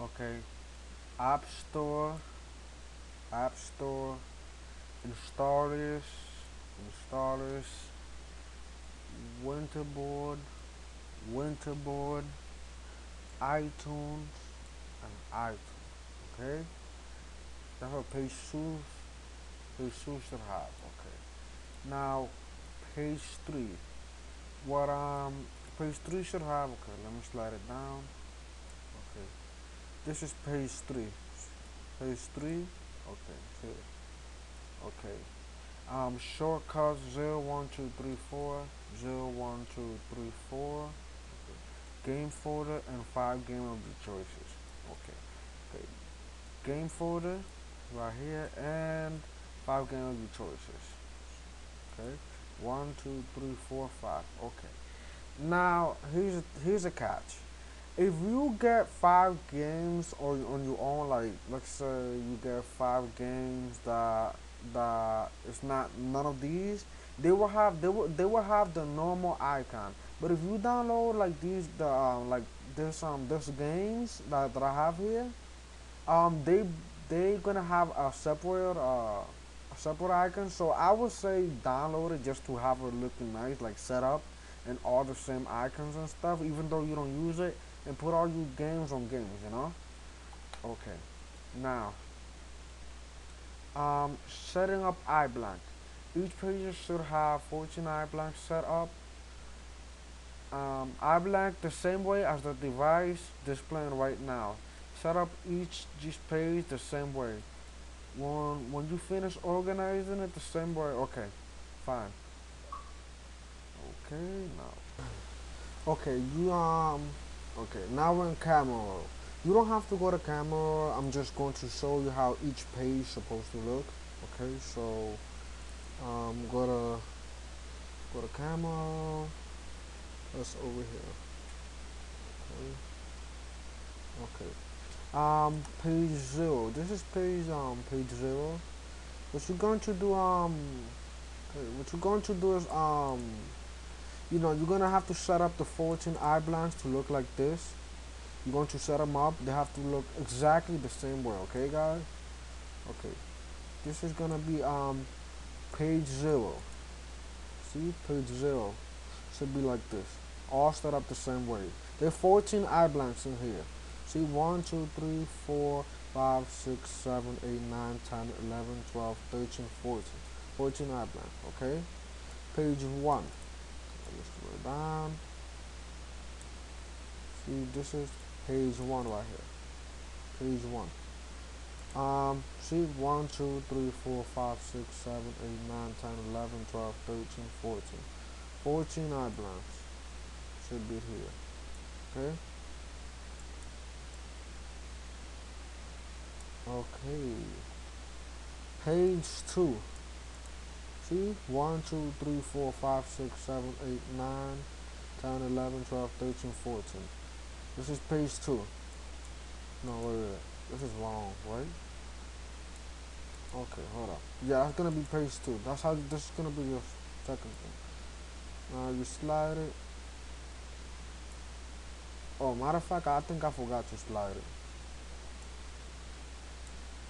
Okay. App Store, App Store, installers, installers, Winterboard, Winterboard, iTunes, and iTunes. Okay. That's what page two, page two should have. Okay. Now, page three. What um, page three should have. Okay, let me slide it down. This is page three. Page three. Okay. Here. Okay. Um, shortcuts zero one two three four zero one two three four. Okay. Game folder and five game of the choices. Okay. Okay. Game folder right here and five game of the choices. Okay. One, two, three, four, five. Okay. Now here's a, here's a catch. If you get five games or on your own, like let's say you get five games that that it's not none of these, they will have they will they will have the normal icon. But if you download like these the um, like this um this games that, that I have here, um they they gonna have a separate uh a separate icon. So I would say download it just to have it looking nice, like set up and all the same icons and stuff, even though you don't use it, and put all your games on games, you know? Okay. Now, um, setting up iBlank. Each page should have 14 iBlank set up. Um, iBlank the same way as the device displaying right now. Set up each page the same way. When when you finish organizing it the same way, okay, fine. Okay, now. Okay, you um. Okay, now we're in camera. You don't have to go to camera. I'm just going to show you how each page is supposed to look. Okay, so um, go to go to camera. That's over here. Okay. Okay. Um, page zero. This is page um page zero. What you're going to do um. What you're going to do is um you know, you're to have to set up the 14 iBlanks to look like this. You're going to set them up. They have to look exactly the same way, okay, guys? Okay. This is to be um page 0. See? Page 0. Should be like this. All set up the same way. There are 14 iBlanks in here. See? 1, 2, 3, 4, 5, 6, 7, 8, 9, 10, 11, 12, 13, 14. 14 eye blanks, okay? Page 1 down. See, this is page one right here. Page one. Um, see, 1, 2, 3, 4, 5, 6, 7, 8, 9, 10, 11, 12, 13, 14. 14 eye should be here. Okay? Okay. Page 2. See? 1, 2, 3, 4, 5, 6, 7, 8, 9, 10, 11, 12, 13, 14. This is page 2. No, wait, wait. This is wrong, right? Okay, hold up. Yeah, that's gonna be page 2. That's how, this is gonna be your second thing. Now you slide it. Oh, matter of fact, I think I forgot to slide it.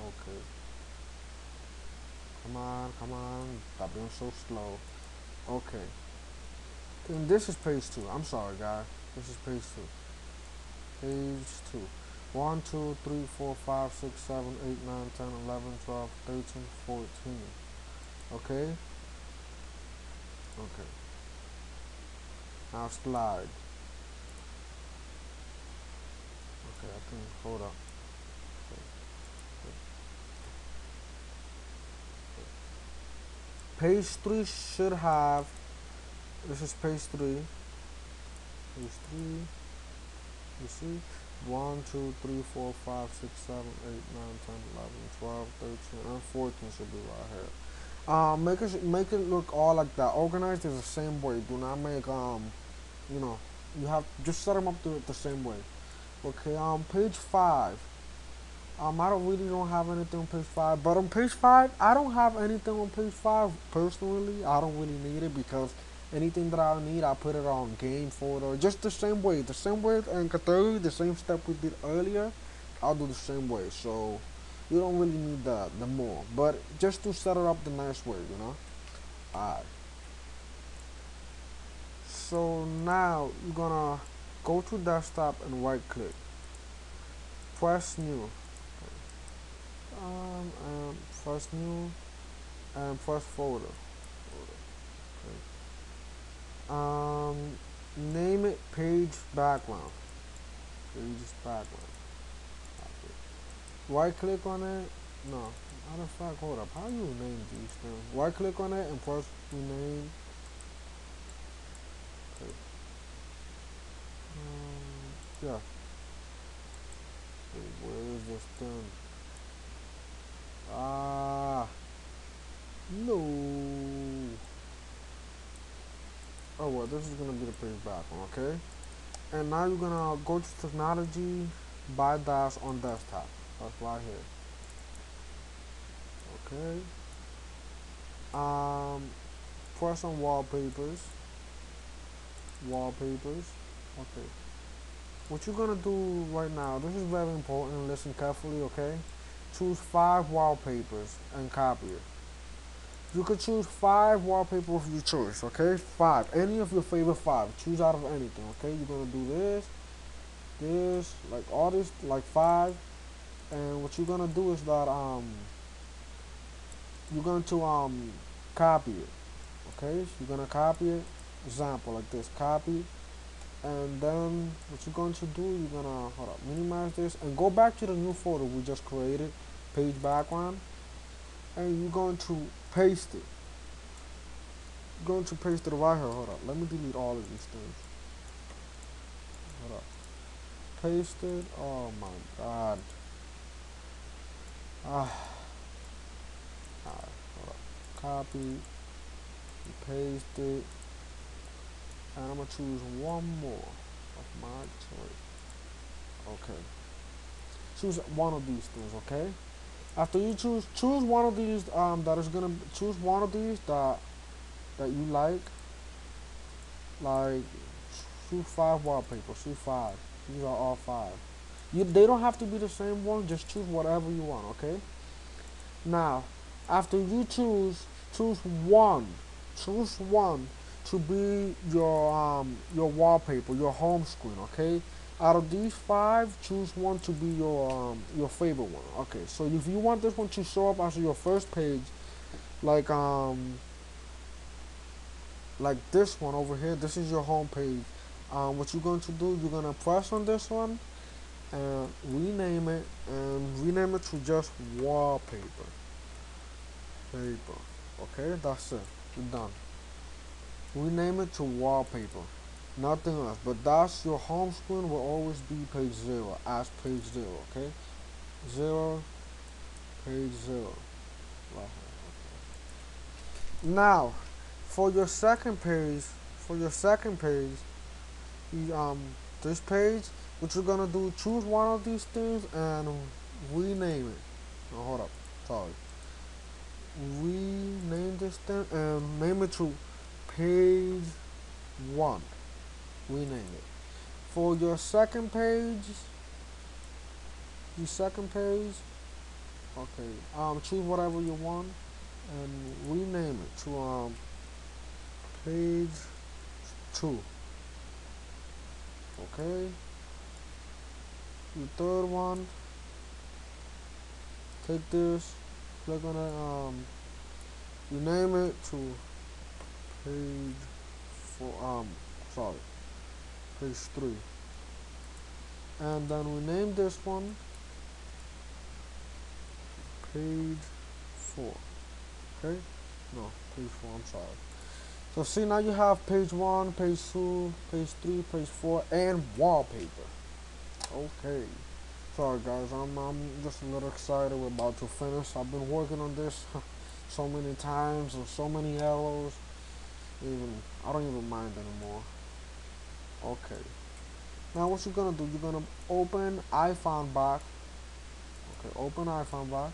Okay. Come on, come on. Stop being so slow. Okay. And this is page two. I'm sorry, guys. This is page two. Page two. 1, 2, 3, 4, 5, 6, 7, 8, 9, 10, 11, 12, 13, 14. Okay? Okay. Now slide. Okay, I think, hold up. Page 3 should have this is page 3 page 3 you see? 1 2 3 4 5 6 7 8 9 10 11 12 13 and 14 should be right here. Um make it make it look all like that. Organized is the same way. Do not make um you know you have just set them up the, the same way. Okay um page 5 um, I don't really don't have anything on page five, but on page five, I don't have anything on page five personally. I don't really need it because anything that I need, I put it on game folder, just the same way, the same way in Cthulhu, the same step we did earlier. I'll do the same way. So you don't really need the the more, but just to set it up the nice way, you know. Alright. So now you're gonna go to desktop and right click. Press new. Um, um, press new and press folder. Okay. Um, name it page background. Page background. Right click on it. No, matter of fact, hold up. How you name these things? Right click on it and press rename. Okay. Um, yeah. Where is this thing? Ah. No. Oh well, this is gonna be the page background, okay? And now you're gonna go to technology, buy dash on desktop. That's right here. Okay. Um, press on wallpapers. Wallpapers. Okay. What you're gonna do right now, this is very important, listen carefully, okay? Choose five wallpapers and copy it. You could choose five wallpapers of your choice, okay? Five. Any of your favorite five. Choose out of anything, okay? You're gonna do this, this, like all this, like five. And what you're gonna do is that um you're going to um copy it. Okay? You're gonna copy it. Example like this, copy. And then what you're going to do, you're gonna hold up, minimize this and go back to the new folder we just created, page background, and you're going to paste it. You're going to paste it right here. Hold up. Let me delete all of these things. Hold up. Paste it. Oh my god. Ah. Alright, hold up. Copy. Paste it. And I'm gonna choose one more of my choice. Okay. Choose one of these things, okay? After you choose choose one of these um that is gonna choose one of these that that you like. Like choose five wallpapers, choose five. These are all five. You they don't have to be the same one, just choose whatever you want, okay? Now, after you choose choose one. Choose one to be your um your wallpaper, your home screen, okay? Out of these five, choose one to be your um your favorite one. Okay, so if you want this one to show up as your first page, like um like this one over here, this is your home page. Um, what you're going to do, you're gonna press on this one and rename it and rename it to just wallpaper. Paper. Okay, that's it. You're done rename it to wallpaper. Nothing else. But that's your home screen will always be page zero as page zero okay? Zero page zero. Now for your second page for your second page you, um this page what you're gonna do choose one of these things and rename it. Oh, hold up. Sorry. Rename this thing and name it to page one. Rename it. For your second page your second page okay um choose whatever you want and rename it to um page two. Okay? The third one take this click on it um rename it to page four um sorry page three. And then we name this one page four okay? No page four I'm sorry. So see now you have page one page two page three page four and wallpaper. Okay. Sorry guys I'm, I'm just a little excited. We're about to finish. I've been working on this so many times and so many errors even I don't even mind anymore. Okay. Now what you're gonna do? You're gonna open iFunbox okay open iFunbox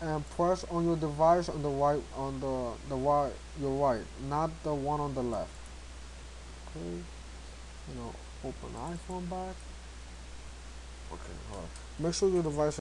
and press on your device on the right on the the right your right not the one on the left. Okay. You know open iFunbox okay hold on. Make sure your device